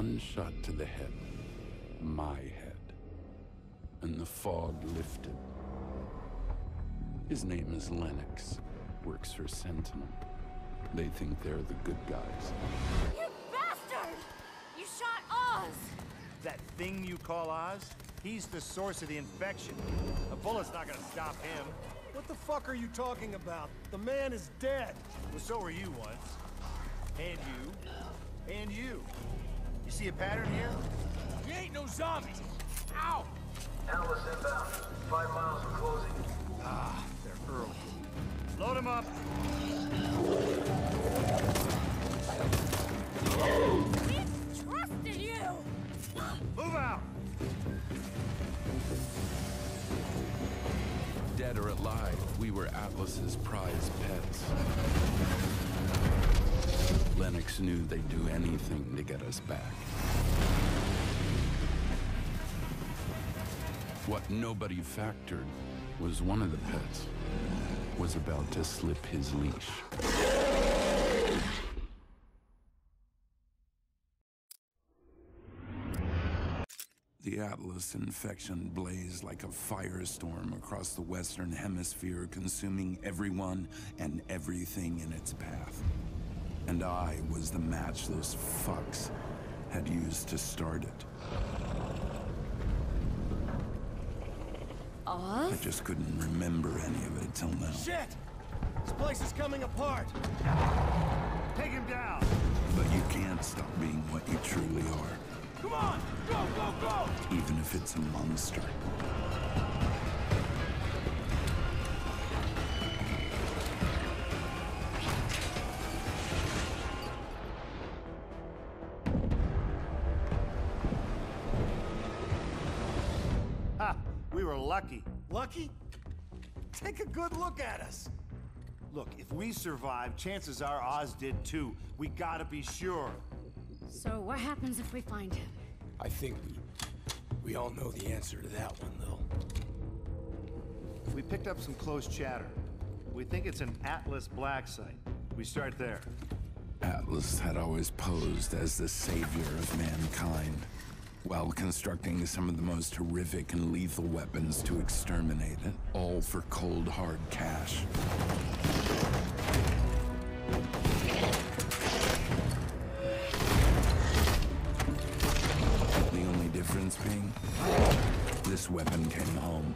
one shot to the head. My head. And the fog lifted. His name is Lennox. Works for Sentinel. They think they're the good guys. You bastard! You shot Oz! That thing you call Oz? He's the source of the infection. A bullet's not gonna stop him. What the fuck are you talking about? The man is dead. Well, so were you once. And you. And you. You see a pattern here? We ain't no zombies. Ow! Atlas inbound. Five miles from closing. Ah, they're early. Load him up. We trusted you! Move out! Dead or alive, we were Atlas's prized pets. Lennox knew they'd do anything to get us back. What nobody factored was one of the pets was about to slip his leash. The Atlas infection blazed like a firestorm across the Western Hemisphere, consuming everyone and everything in its path. And I was the match those fucks had used to start it. I just couldn't remember any of it till now. Shit! This place is coming apart. Take him down! But you can't stop being what you truly are, Come on! Go, go, go! even if it's a monster. We were lucky. Lucky? Take a good look at us. Look, if we survive, chances are Oz did too. We gotta be sure. So what happens if we find him? I think we, we all know the answer to that one, Lil. We picked up some close chatter. We think it's an Atlas black site. We start there. Atlas had always posed as the savior of mankind, while constructing some of the most horrific and lethal weapons to exterminate it, all for cold hard cash. The only difference being, this weapon came home.